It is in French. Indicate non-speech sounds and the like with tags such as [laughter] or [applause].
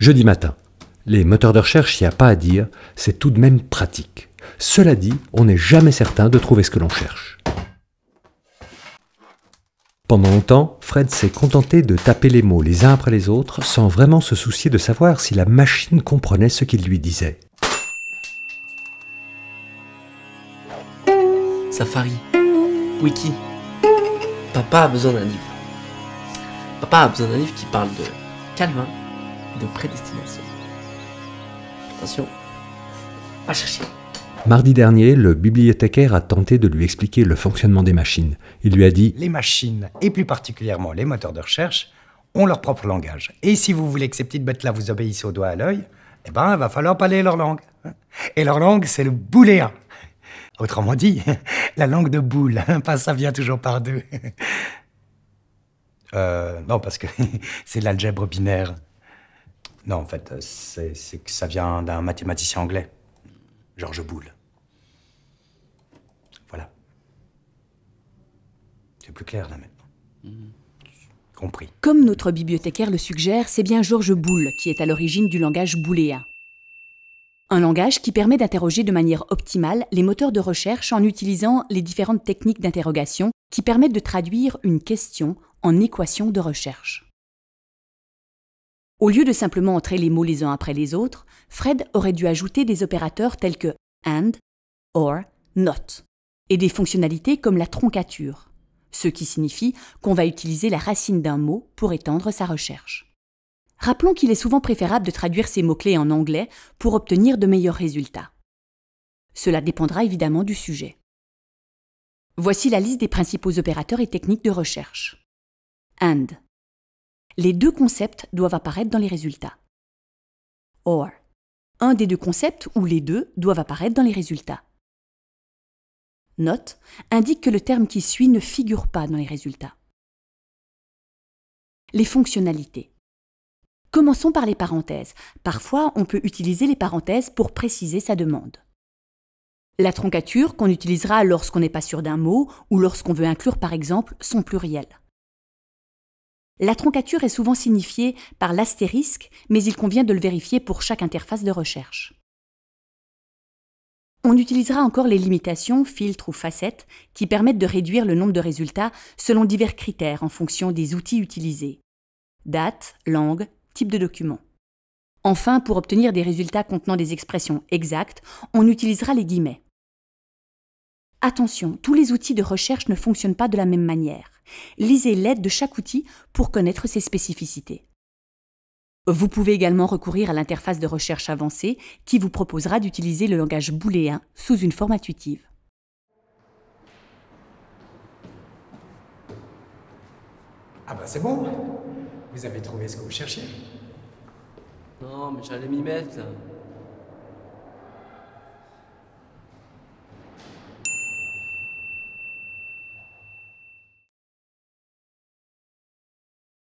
Jeudi matin. Les moteurs de recherche, il n'y a pas à dire, c'est tout de même pratique. Cela dit, on n'est jamais certain de trouver ce que l'on cherche. Pendant longtemps, Fred s'est contenté de taper les mots les uns après les autres sans vraiment se soucier de savoir si la machine comprenait ce qu'il lui disait. Safari, Wiki. Papa a besoin d'un livre. Papa a besoin d'un livre qui parle de Calvin, de prédestination. Attention, va chercher. Mardi dernier, le bibliothécaire a tenté de lui expliquer le fonctionnement des machines. Il lui a dit Les machines, et plus particulièrement les moteurs de recherche, ont leur propre langage. Et si vous voulez que ces petites bêtes-là vous obéissent au doigt à l'œil, eh ben, il va falloir parler leur langue. Et leur langue, c'est le booléen. Autrement dit, [laughs] la langue de boule, pas ça vient toujours par deux. Euh, non, parce que [laughs] c'est l'algèbre binaire. Non, en fait, c'est que ça vient d'un mathématicien anglais, Georges Boole. Voilà. C'est plus clair là maintenant. Compris. Comme notre bibliothécaire le suggère, c'est bien Georges Boole qui est à l'origine du langage booléen. Un langage qui permet d'interroger de manière optimale les moteurs de recherche en utilisant les différentes techniques d'interrogation qui permettent de traduire une question en équation de recherche. Au lieu de simplement entrer les mots les uns après les autres, Fred aurait dû ajouter des opérateurs tels que and, or, not, et des fonctionnalités comme la troncature, ce qui signifie qu'on va utiliser la racine d'un mot pour étendre sa recherche. Rappelons qu'il est souvent préférable de traduire ces mots-clés en anglais pour obtenir de meilleurs résultats. Cela dépendra évidemment du sujet. Voici la liste des principaux opérateurs et techniques de recherche. And. Les deux concepts doivent apparaître dans les résultats. Or. Un des deux concepts ou les deux doivent apparaître dans les résultats. Note indique que le terme qui suit ne figure pas dans les résultats. Les fonctionnalités. Commençons par les parenthèses. Parfois, on peut utiliser les parenthèses pour préciser sa demande. La troncature qu'on utilisera lorsqu'on n'est pas sûr d'un mot ou lorsqu'on veut inclure par exemple son pluriel. La troncature est souvent signifiée par l'astérisque, mais il convient de le vérifier pour chaque interface de recherche. On utilisera encore les limitations, filtres ou facettes qui permettent de réduire le nombre de résultats selon divers critères en fonction des outils utilisés. Date, langue, type de document. Enfin, pour obtenir des résultats contenant des expressions exactes, on utilisera les guillemets. Attention, tous les outils de recherche ne fonctionnent pas de la même manière. Lisez l'aide de chaque outil pour connaître ses spécificités. Vous pouvez également recourir à l'interface de recherche avancée qui vous proposera d'utiliser le langage booléen sous une forme intuitive. Ah bah c'est bon Vous avez trouvé ce que vous cherchiez? Non, mais j'allais m'y mettre là.